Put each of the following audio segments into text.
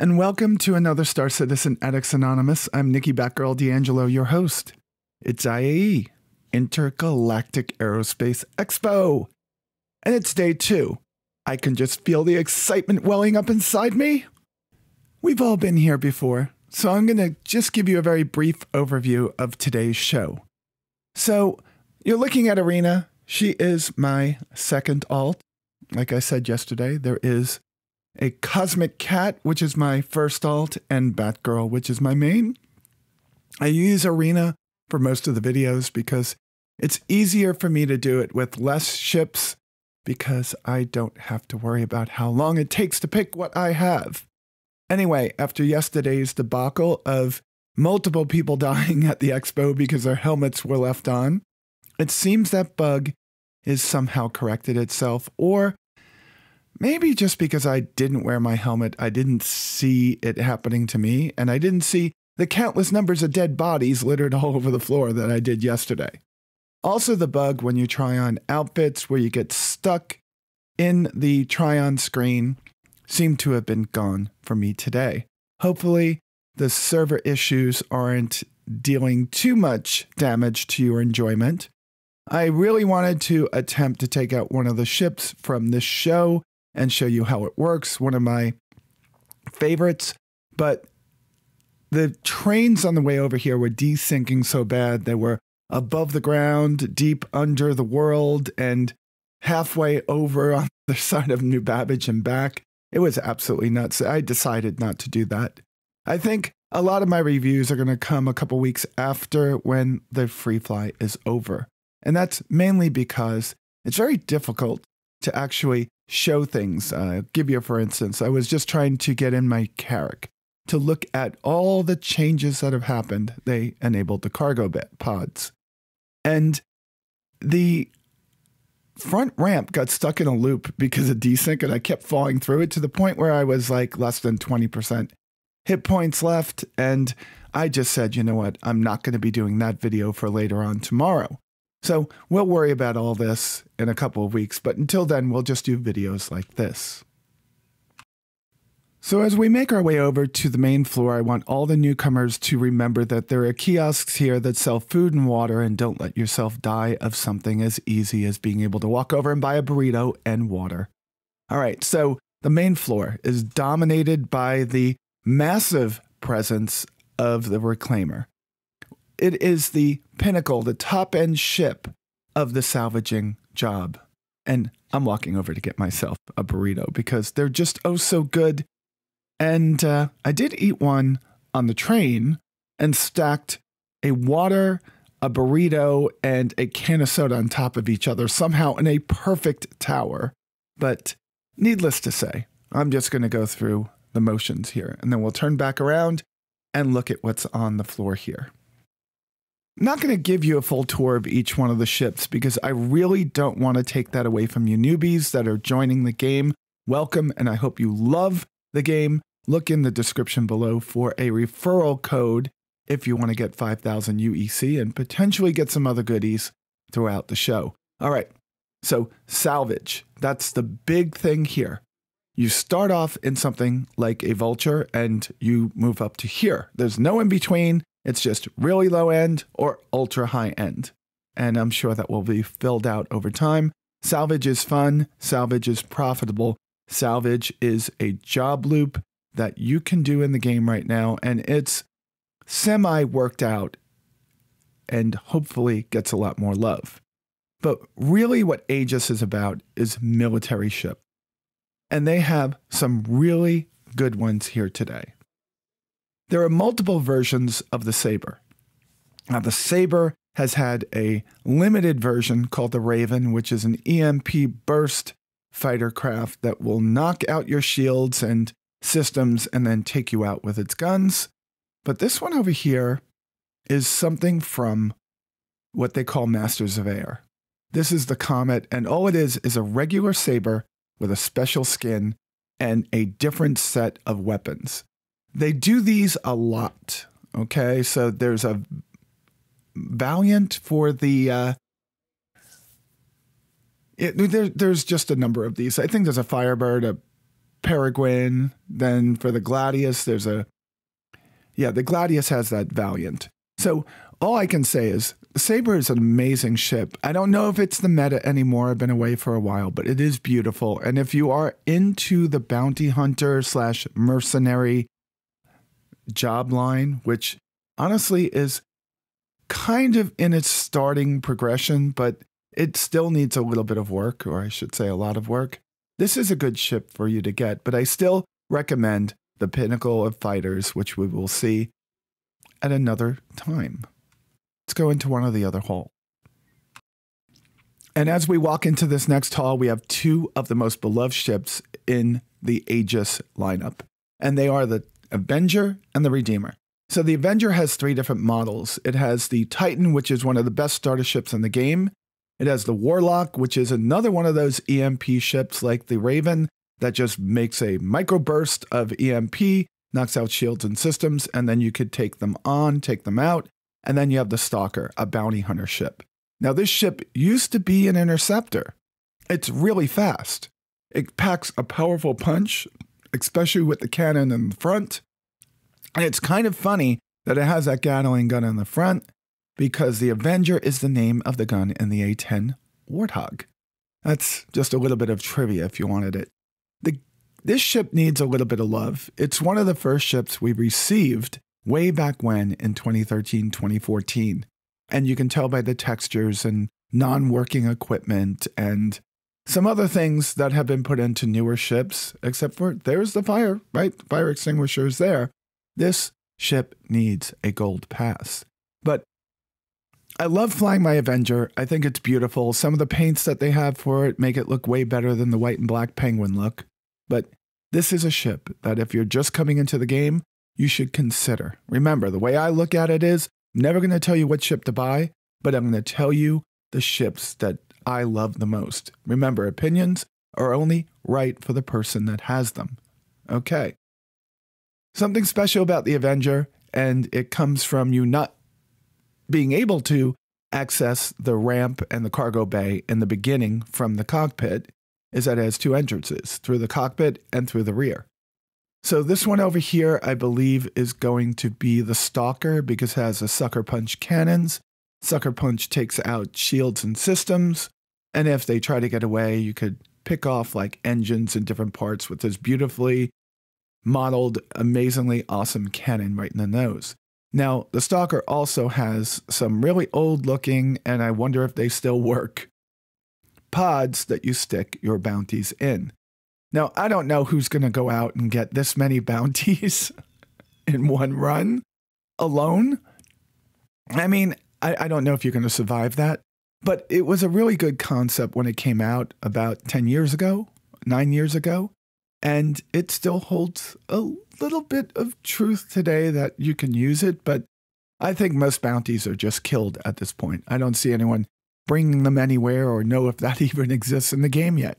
And welcome to another Star Citizen Addicts Anonymous. I'm Nikki Batgirl D'Angelo, your host. It's IAE, Intergalactic Aerospace Expo. And it's day two. I can just feel the excitement welling up inside me. We've all been here before, so I'm going to just give you a very brief overview of today's show. So, you're looking at Arena. She is my second alt. Like I said yesterday, there is a Cosmic Cat, which is my first alt, and Batgirl, which is my main. I use Arena for most of the videos because it's easier for me to do it with less ships because I don't have to worry about how long it takes to pick what I have. Anyway, after yesterday's debacle of multiple people dying at the expo because their helmets were left on, it seems that bug is somehow corrected itself, or Maybe just because I didn't wear my helmet, I didn't see it happening to me, and I didn't see the countless numbers of dead bodies littered all over the floor that I did yesterday. Also, the bug when you try on outfits where you get stuck in the try on screen seemed to have been gone for me today. Hopefully, the server issues aren't dealing too much damage to your enjoyment. I really wanted to attempt to take out one of the ships from this show and show you how it works. One of my favorites. But the trains on the way over here were desyncing so bad. They were above the ground, deep under the world, and halfway over on the side of New Babbage and back. It was absolutely nuts. I decided not to do that. I think a lot of my reviews are going to come a couple weeks after when the free fly is over. And that's mainly because it's very difficult to actually show things. Uh, give you, for instance, I was just trying to get in my Carrack to look at all the changes that have happened. They enabled the cargo bit pods. And the front ramp got stuck in a loop because of desync, and I kept falling through it to the point where I was like less than 20% hit points left. And I just said, you know what? I'm not going to be doing that video for later on tomorrow. So we'll worry about all this in a couple of weeks, but until then, we'll just do videos like this. So, as we make our way over to the main floor, I want all the newcomers to remember that there are kiosks here that sell food and water, and don't let yourself die of something as easy as being able to walk over and buy a burrito and water. All right, so the main floor is dominated by the massive presence of the Reclaimer. It is the pinnacle, the top end ship of the salvaging job. And I'm walking over to get myself a burrito because they're just oh so good. And uh, I did eat one on the train and stacked a water, a burrito, and a can of soda on top of each other, somehow in a perfect tower. But needless to say, I'm just going to go through the motions here and then we'll turn back around and look at what's on the floor here. I'm not going to give you a full tour of each one of the ships because I really don't want to take that away from you newbies that are joining the game. Welcome, and I hope you love the game. Look in the description below for a referral code if you want to get 5,000 UEC and potentially get some other goodies throughout the show. All right, so salvage. That's the big thing here. You start off in something like a vulture and you move up to here. There's no in between. It's just really low end or ultra high end. And I'm sure that will be filled out over time. Salvage is fun, salvage is profitable, salvage is a job loop that you can do in the game right now. And it's semi worked out and hopefully gets a lot more love. But really, what Aegis is about is military ship. And they have some really good ones here today. There are multiple versions of the Sabre. Now, the Sabre has had a limited version called the Raven, which is an EMP burst fighter craft that will knock out your shields and systems and then take you out with its guns. But this one over here is something from what they call Masters of Air. This is the Comet, and all it is is a regular Sabre with a special skin and a different set of weapons. They do these a lot. Okay, so there's a Valiant for the. Uh, it, there, there's just a number of these. I think there's a Firebird, a Peregrine. Then for the Gladius, there's a yeah, the Gladius has that Valiant. So all I can say is Sabre is an amazing ship. I don't know if it's the meta anymore. I've been away for a while, but it is beautiful. And if you are into the bounty hunter slash mercenary job line, which honestly is kind of in its starting progression, but it still needs a little bit of work, or I should say a lot of work. This is a good ship for you to get, but I still recommend the Pinnacle of Fighters, which we will see at another time. Let's go into one of the other halls. And as we walk into this next hall, we have two of the most beloved ships in the Aegis lineup, and they are the Avenger and the Redeemer. So the Avenger has three different models. It has the Titan, which is one of the best starter ships in the game. It has the Warlock, which is another one of those EMP ships like the Raven that just makes a microburst of EMP, knocks out shields and systems, and then you could take them on, take them out. And then you have the Stalker, a bounty hunter ship. Now, this ship used to be an interceptor. It's really fast. It packs a powerful punch, especially with the cannon in the front. And it's kind of funny that it has that Gatling gun in the front because the Avenger is the name of the gun in the A10 Warthog. That's just a little bit of trivia if you wanted it. The, this ship needs a little bit of love. It's one of the first ships we received way back when in 2013, 2014. And you can tell by the textures and non working equipment and some other things that have been put into newer ships, except for there's the fire, right? Fire extinguisher is there. This ship needs a gold pass. But I love flying my Avenger. I think it's beautiful. Some of the paints that they have for it make it look way better than the white and black penguin look. But this is a ship that if you're just coming into the game, you should consider. Remember, the way I look at it is I'm never going to tell you what ship to buy, but I'm going to tell you the ships that I love the most. Remember, opinions are only right for the person that has them. Okay. Something special about the Avenger, and it comes from you not being able to access the ramp and the cargo bay in the beginning from the cockpit, is that it has two entrances through the cockpit and through the rear. So this one over here, I believe, is going to be the Stalker because it has a Sucker Punch cannons. Sucker Punch takes out shields and systems. And if they try to get away, you could pick off like engines and different parts with this beautifully modeled, amazingly awesome cannon right in the nose. Now, the Stalker also has some really old looking, and I wonder if they still work, pods that you stick your bounties in. Now, I don't know who's going to go out and get this many bounties in one run alone. I mean, I, I don't know if you're going to survive that, but it was a really good concept when it came out about 10 years ago, nine years ago. And it still holds a little bit of truth today that you can use it, but I think most bounties are just killed at this point. I don't see anyone bringing them anywhere or know if that even exists in the game yet.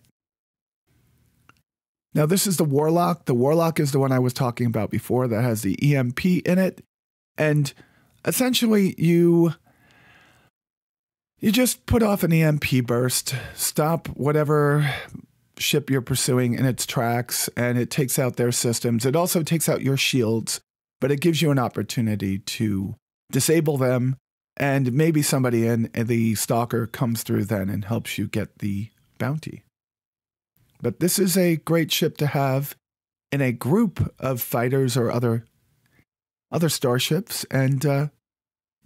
Now, this is the Warlock. The Warlock is the one I was talking about before that has the EMP in it. And essentially, you. You just put off an EMP burst, stop whatever ship you're pursuing in its tracks, and it takes out their systems. It also takes out your shields, but it gives you an opportunity to disable them. And maybe somebody in the stalker comes through then and helps you get the bounty. But this is a great ship to have in a group of fighters or other other starships, and uh,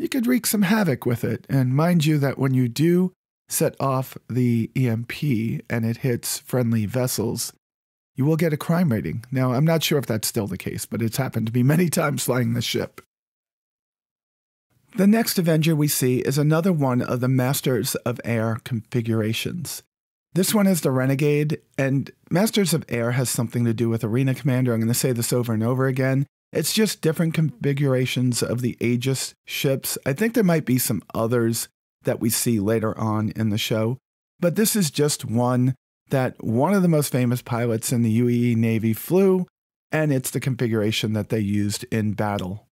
you could wreak some havoc with it. And mind you, that when you do set off the EMP and it hits friendly vessels, you will get a crime rating. Now, I'm not sure if that's still the case, but it's happened to me many times flying the ship. The next Avenger we see is another one of the Masters of Air configurations. This one is the Renegade, and Masters of Air has something to do with Arena Commander. I'm going to say this over and over again. It's just different configurations of the Aegis ships. I think there might be some others that we see later on in the show, but this is just one that one of the most famous pilots in the UEE Navy flew, and it's the configuration that they used in battle.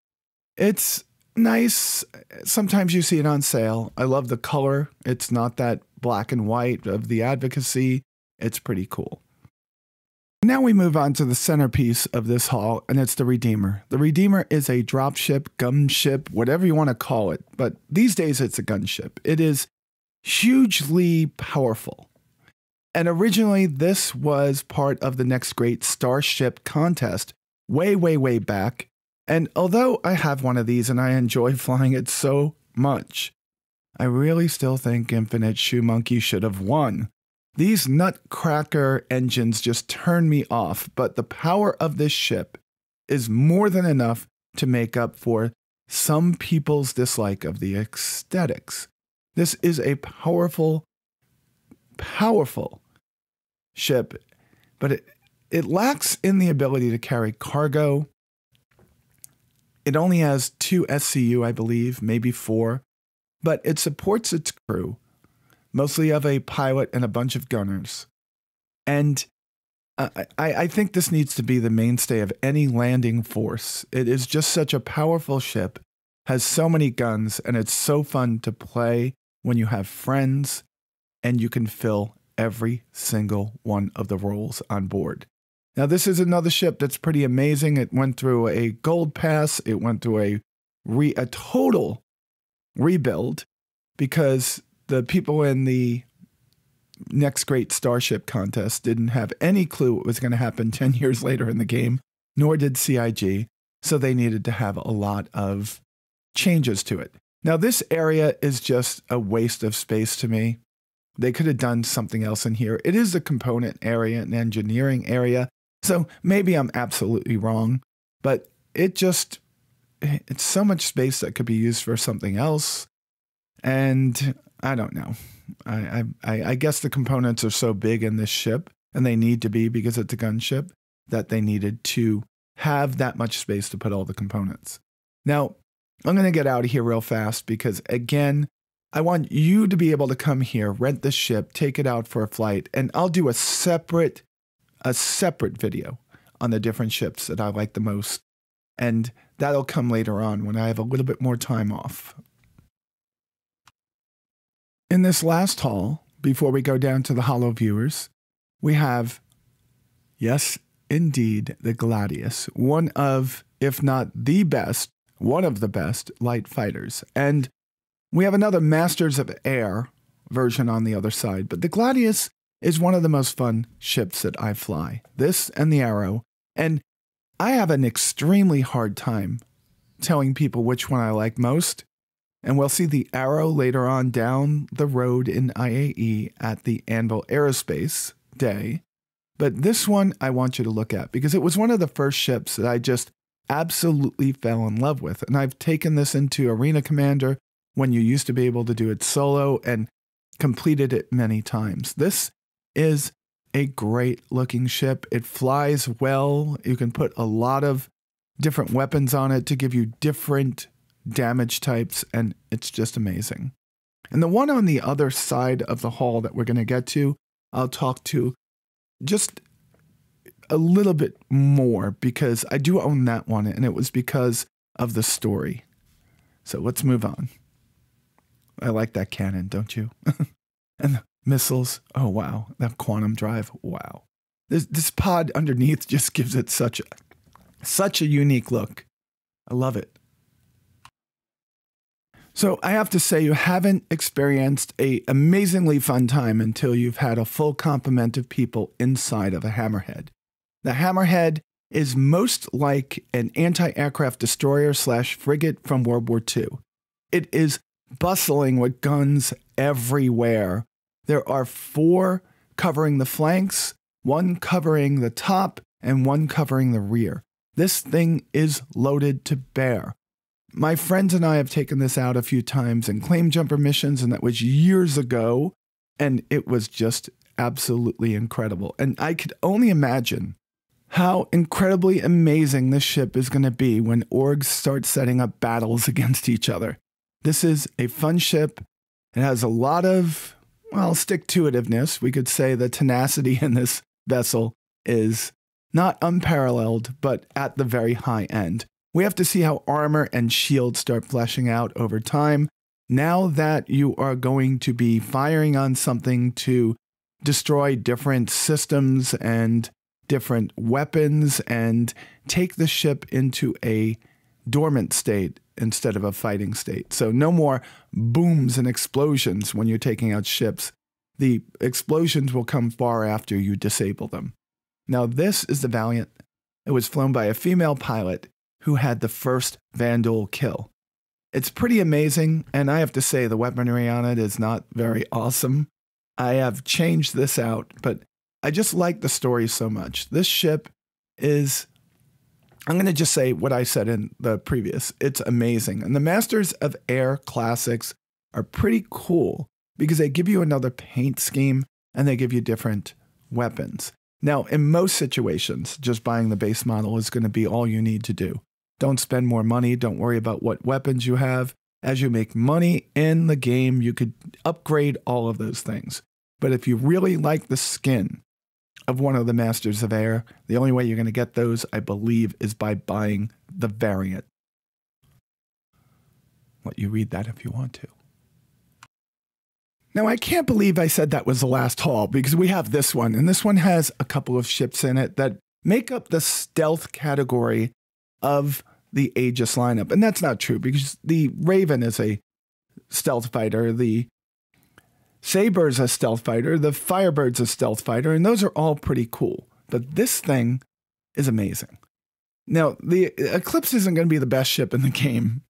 It's nice. Sometimes you see it on sale. I love the color. It's not that black and white of the advocacy. It's pretty cool. Now we move on to the centerpiece of this hall, and it's the Redeemer. The Redeemer is a dropship, gunship, whatever you want to call it, but these days it's a gunship. It is hugely powerful. And originally, this was part of the next great Starship contest way, way, way back. And although I have one of these and I enjoy flying it so much, I really still think Infinite Shoe Monkey should have won. These nutcracker engines just turn me off, but the power of this ship is more than enough to make up for some people's dislike of the aesthetics. This is a powerful, powerful ship, but it, it lacks in the ability to carry cargo. It only has two SCU, I believe, maybe four, but it supports its crew mostly of a pilot and a bunch of gunners. And I, I think this needs to be the mainstay of any landing force. It is just such a powerful ship, has so many guns, and it's so fun to play when you have friends and you can fill every single one of the roles on board. Now, this is another ship that's pretty amazing. It went through a gold pass, it went through a, re, a total rebuild because the people in the next great starship contest didn't have any clue what was going to happen 10 years later in the game, nor did CIG. So they needed to have a lot of changes to it. Now, this area is just a waste of space to me. They could have done something else in here. It is a component area, an engineering area. So maybe I'm absolutely wrong, but it just, it's so much space that could be used for something else. And I don't know. I, I, I guess the components are so big in this ship, and they need to be because it's a gunship, that they needed to have that much space to put all the components. Now, I'm going to get out of here real fast because, again, I want you to be able to come here, rent the ship, take it out for a flight, and I'll do a separate, a separate video on the different ships that I like the most. And that'll come later on when I have a little bit more time off. In this last hall, before we go down to the holo viewers, we have, yes, indeed, the Gladius, one of, if not the best, one of the best light fighters. And we have another Masters of Air version on the other side, but the Gladius is one of the most fun ships that I fly. This and the Arrow. And I have an extremely hard time telling people which one I like most and we'll see the arrow later on down the road in IAE at the Anvil Aerospace Day. But this one I want you to look at because it was one of the first ships that I just absolutely fell in love with. And I've taken this into Arena Commander when you used to be able to do it solo and completed it many times. This is a great looking ship. It flies well. You can put a lot of different weapons on it to give you different damage types, and it's just amazing. And the one on the other side of the hall that we're going to get to, I'll talk to just a little bit more because I do own that one, and it was because of the story. So let's move on. I like that cannon, don't you? and the missiles. Oh wow, that quantum drive. Wow. This this pod underneath just gives it such a such a unique look. I love it. So I have to say, you haven't experienced a amazingly fun time until you've had a full complement of people inside of a hammerhead. The hammerhead is most like an anti-aircraft destroyer slash frigate from World War II. It is bustling with guns everywhere. There are four covering the flanks, one covering the top, and one covering the rear. This thing is loaded to bear. My friends and I have taken this out a few times in claim jumper missions, and that was years ago. And it was just absolutely incredible. And I could only imagine how incredibly amazing this ship is going to be when orgs start setting up battles against each other. This is a fun ship. It has a lot of, well, stick to itiveness. We could say the tenacity in this vessel is not unparalleled, but at the very high end. We have to see how armor and shield start fleshing out over time. Now that you are going to be firing on something to destroy different systems and different weapons and take the ship into a dormant state instead of a fighting state. So, no more booms and explosions when you're taking out ships. The explosions will come far after you disable them. Now, this is the Valiant. It was flown by a female pilot who had the first Vanduul kill. It's pretty amazing, and I have to say, the weaponry on it is not very awesome. I have changed this out, but I just like the story so much. This ship is, I'm going to just say what I said in the previous. It's amazing. And the Masters of Air classics are pretty cool because they give you another paint scheme and they give you different weapons. Now, in most situations, just buying the base model is going to be all you need to do. Don't spend more money. Don't worry about what weapons you have. As you make money in the game, you could upgrade all of those things. But if you really like the skin of one of the Masters of Air, the only way you're going to get those, I believe, is by buying the variant. Let you read that if you want to. Now, I can't believe I said that was the last hall because we have this one, and this one has a couple of ships in it that make up the stealth category of the Aegis lineup. And that's not true because the Raven is a stealth fighter, the Sabre's a stealth fighter, the Firebird's a stealth fighter, and those are all pretty cool. But this thing is amazing. Now, the Eclipse isn't going to be the best ship in the game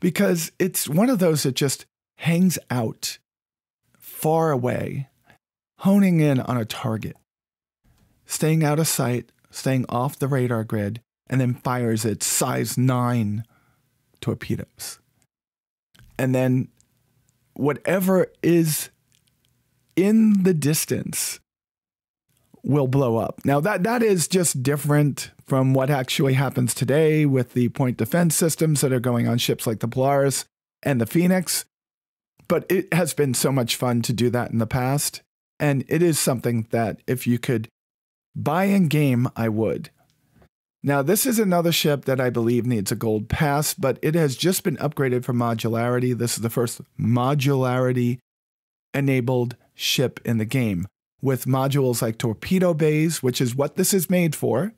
because it's one of those that just hangs out far away, honing in on a target, staying out of sight, staying off the radar grid, and then fires its size 9 torpedoes. And then whatever is in the distance will blow up. Now that that is just different from what actually happens today with the point defense systems that are going on ships like the Polaris and the Phoenix. But it has been so much fun to do that in the past. And it is something that if you could buy in game, I would. Now, this is another ship that I believe needs a gold pass, but it has just been upgraded for modularity. This is the first modularity enabled ship in the game, with modules like torpedo bays, which is what this is made for,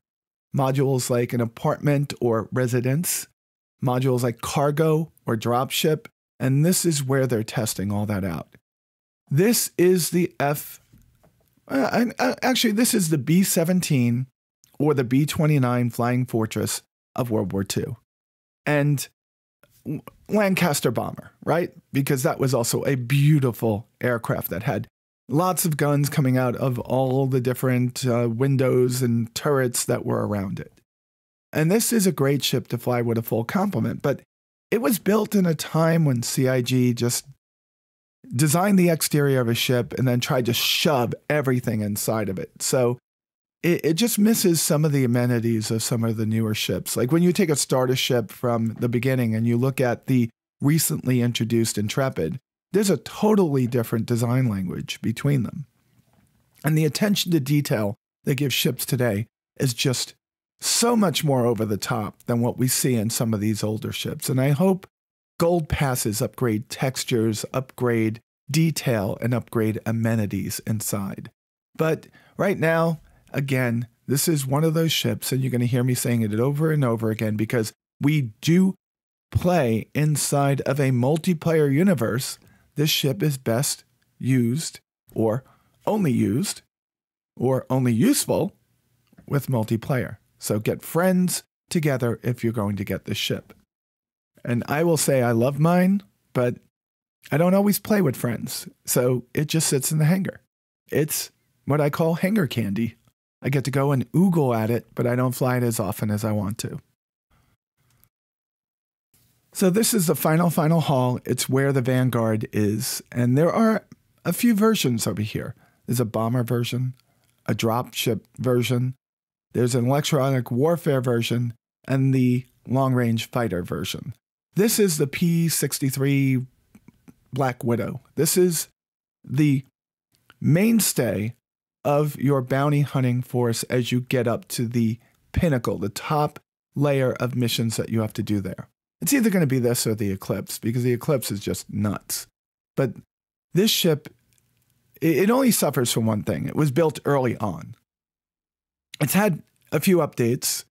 modules like an apartment or residence, modules like cargo or dropship, and this is where they're testing all that out. This is the F. Uh, actually, this is the B 17 or the B 29 Flying Fortress of World War II. And Lancaster bomber, right? Because that was also a beautiful aircraft that had lots of guns coming out of all the different uh, windows and turrets that were around it. And this is a great ship to fly with a full complement, but it was built in a time when CIG just designed the exterior of a ship and then tried to shove everything inside of it. So it, it just misses some of the amenities of some of the newer ships. Like when you take a starter ship from the beginning and you look at the recently introduced Intrepid, there's a totally different design language between them. And the attention to detail they give ships today is just so much more over the top than what we see in some of these older ships. And I hope gold passes upgrade textures, upgrade detail, and upgrade amenities inside. But right now, again, this is one of those ships, and you're going to hear me saying it over and over again because we do play inside of a multiplayer universe. This ship is best used or only used or only useful with multiplayer. So get friends together if you're going to get this ship. And I will say I love mine, but I don't always play with friends. So it just sits in the hangar. It's what I call hangar candy. I get to go and oogle at it, but I don't fly it as often as I want to. So this is the final, final hall. It's where the Vanguard is. And there are a few versions over here. There's a bomber version, a dropship version, there's an electronic warfare version, and the long range fighter version. This is the P 63 Black Widow. This is the mainstay of your bounty hunting force as you get up to the pinnacle, the top layer of missions that you have to do there. It's either going to be this or the Eclipse because the Eclipse is just nuts. But this ship, it only suffers from one thing it was built early on. it's had a few updates,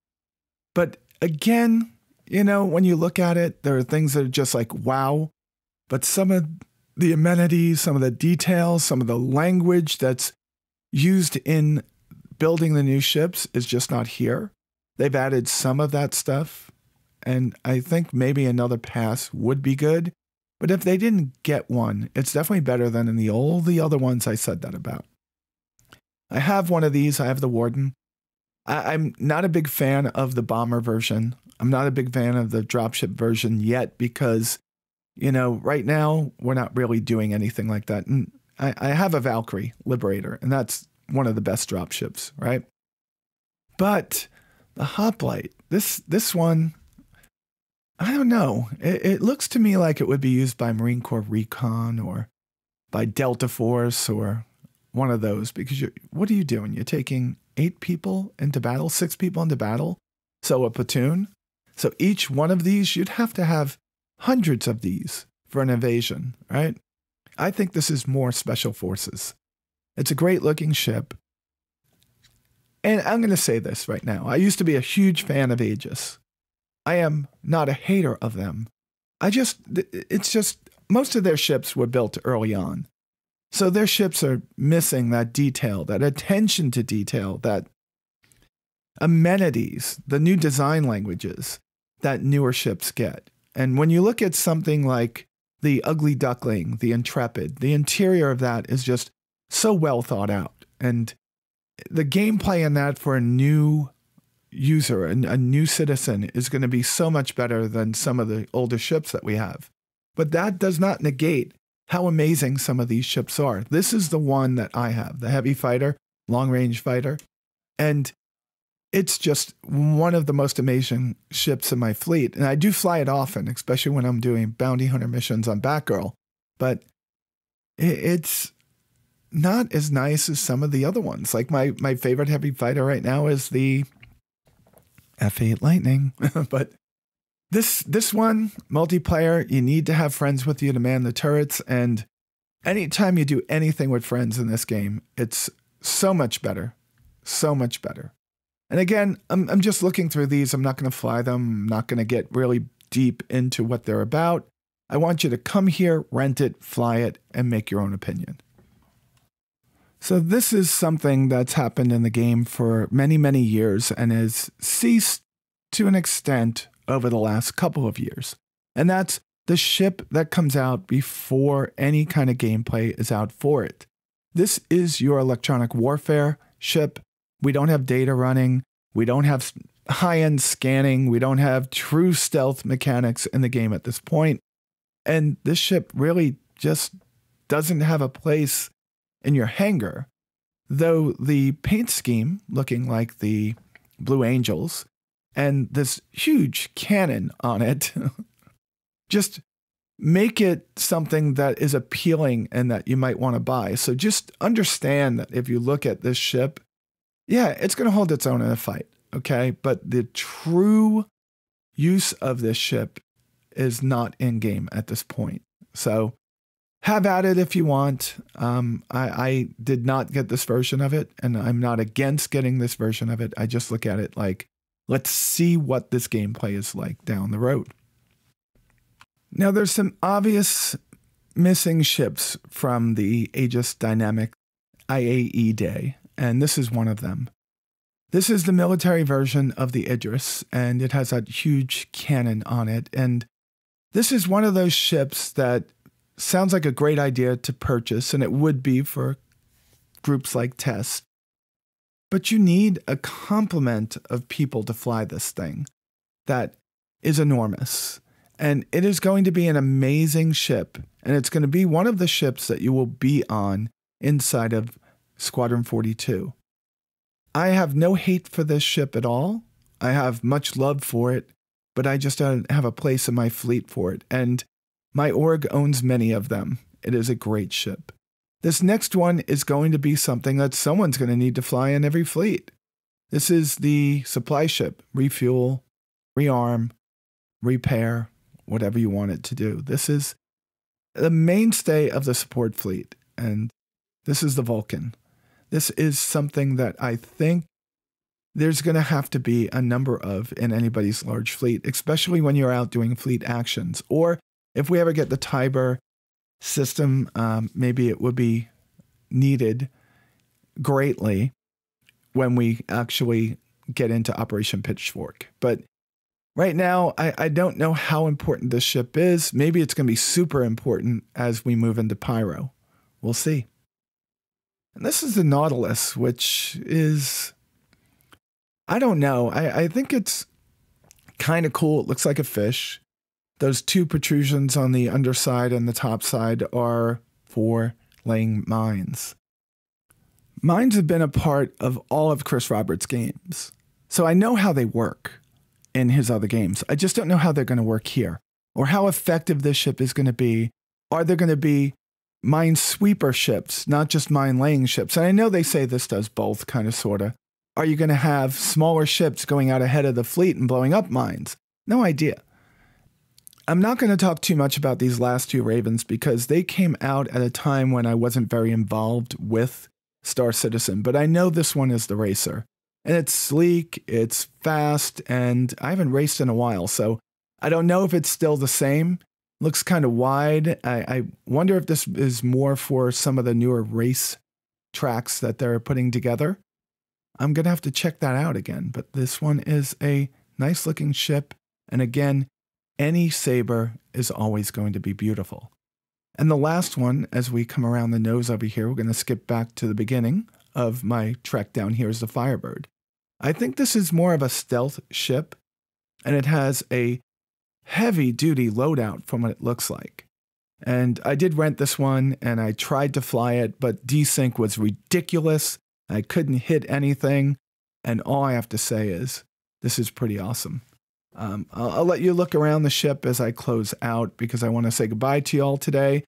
but again, you know, when you look at it, there are things that are just like, wow. But some of the amenities, some of the details, some of the language that's used in building the new ships is just not here. They've added some of that stuff, and I think maybe another pass would be good. But if they didn't get one, it's definitely better than in the all the other ones I said that about. I have one of these. I have the Warden. I, am not a big fan of the bomber version. I'm not a big fan of the dropship version yet because, you know, right now we're not really doing anything like that. And I, I have a Valkyrie Liberator, and that's one of the best dropships, right? But the Hoplite, this this one, I don't know. It, it looks to me like it would be used by Marine Corps Recon or by Delta Force or one of those because you what are you doing? You're taking eight people into battle, six people into battle. So a platoon. So each one of these, you'd have to have hundreds of these for an invasion, right? I think this is more special forces. It's a great looking ship. And I'm going to say this right now. I used to be a huge fan of Aegis. I am not a hater of them. I just, it's just, most of their ships were built early on. So their ships are missing that detail, that attention to detail, that amenities, the new design languages that newer ships get. And when you look at something like the Ugly Duckling, the Intrepid, the interior of that is just so well thought out. And the gameplay in that for a new user, a, a new citizen, is going to be so much better than some of the older ships that we have. But that does not negate how amazing some of these ships are. This is the one that I have, the heavy fighter, long range fighter. And it's just one of the most amazing ships in my fleet. And I do fly it often, especially when I'm doing bounty hunter missions on Batgirl. But it's not as nice as some of the other ones. Like my, my favorite heavy fighter right now is the F8 Lightning. but this this one multiplayer, you need to have friends with you to man the turrets, and anytime you do anything with friends in this game, it's so much better, so much better. And again, I'm I'm just looking through these. I'm not going to fly them. I'm not going to get really deep into what they're about. I want you to come here, rent it, fly it, and make your own opinion. So, this is something that's happened in the game for many, many years and has ceased to an extent over the last couple of years. And that's the ship that comes out before any kind of gameplay is out for it. This is your electronic warfare ship. We don't have data running. We don't have high end scanning. We don't have true stealth mechanics in the game at this point. And this ship really just doesn't have a place in your hangar. Though the paint scheme, looking like the Blue Angels, and this huge cannon on it. just make it something that is appealing and that you might want to buy. So just understand that if you look at this ship, yeah, it's going to hold its own in a fight. Okay. But the true use of this ship is not in game at this point. So have at it if you want. Um, I, I did not get this version of it, and I'm not against getting this version of it. I just look at it like Let's see what this gameplay is like down the road. Now, there's some obvious missing ships from the Aegis Dynamic IAE day, and this is one of them. This is the military version of the Idris, and it has that huge cannon on it. And this is one of those ships that sounds like a great idea to purchase, and it would be for groups like Test. But you need a complement of people to fly this thing that is enormous. And it is going to be an amazing ship. And it's going to be one of the ships that you will be on inside of Squadron 42. I have no hate for this ship at all. I have much love for it, but I just don't have a place in my fleet for it. And my org owns many of them. It is a great ship. This next one is going to be something that someone's going to need to fly in every fleet. This is the supply ship, refuel, rearm, repair, whatever you want it to do. This is the mainstay of the support fleet, and this is the Vulcan. This is something that I think there's going to have to be a number of in anybody's large fleet, especially when you're out doing fleet actions. Or if we ever get the Tiber system, um, maybe it would be needed greatly when we actually get into Operation Pitchfork. But right now, I, I don't know how important this ship is. Maybe it's going to be super important as we move into Pyro. We'll see. And this is the Nautilus, which is, I don't know. I, I think it's kind of cool. It looks like a fish. Those two protrusions on the underside and the top side are for laying mines. Mines have been a part of all of Chris Roberts' games. So I know how they work in his other games. I just don't know how they're going to work here or how effective this ship is going to be. Are there going to be mine sweeper ships, not just mine laying ships? And I know they say this does both, kind of, sort of. Are you going to have smaller ships going out ahead of the fleet and blowing up mines? No idea. I'm not going to talk too much about these last two Ravens because they came out at a time when I wasn't very involved with Star Citizen, but I know this one is the racer and it's sleek, it's fast, and I haven't raced in a while, so I don't know if it's still the same. Looks kind of wide. I, I wonder if this is more for some of the newer race tracks that they're putting together. I'm going to have to check that out again, but this one is a nice looking ship. And again, any Sabre is always going to be beautiful. And the last one, as we come around the nose over here, we're going to skip back to the beginning of my trek down here is the Firebird. I think this is more of a stealth ship, and it has a heavy duty loadout from what it looks like. And I did rent this one and I tried to fly it, but desync was ridiculous. I couldn't hit anything. And all I have to say is, this is pretty awesome. Um, I'll, I'll let you look around the ship as I close out because I want to say goodbye to you all today.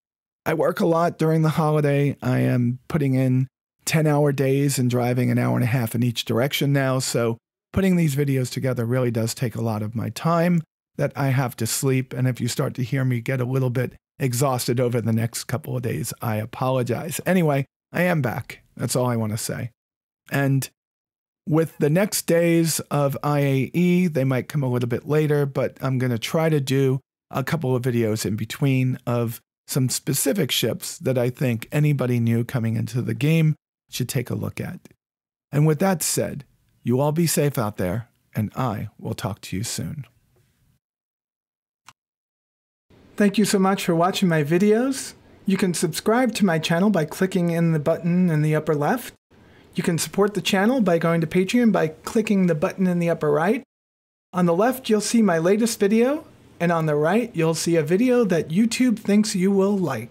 I work a lot during the holiday. I am putting in 10 hour days and driving an hour and a half in each direction now. So putting these videos together really does take a lot of my time that I have to sleep. And if you start to hear me get a little bit exhausted over the next couple of days, I apologize. Anyway, I am back. That's all I want to say. And with the next days of IAE, they might come a little bit later, but I'm going to try to do a couple of videos in between of some specific ships that I think anybody new coming into the game should take a look at. And with that said, you all be safe out there, and I will talk to you soon. Thank you so much for watching my videos. You can subscribe to my channel by clicking in the button in the upper left. You can support the channel by going to Patreon by clicking the button in the upper right. On the left, you'll see my latest video, and on the right, you'll see a video that YouTube thinks you will like.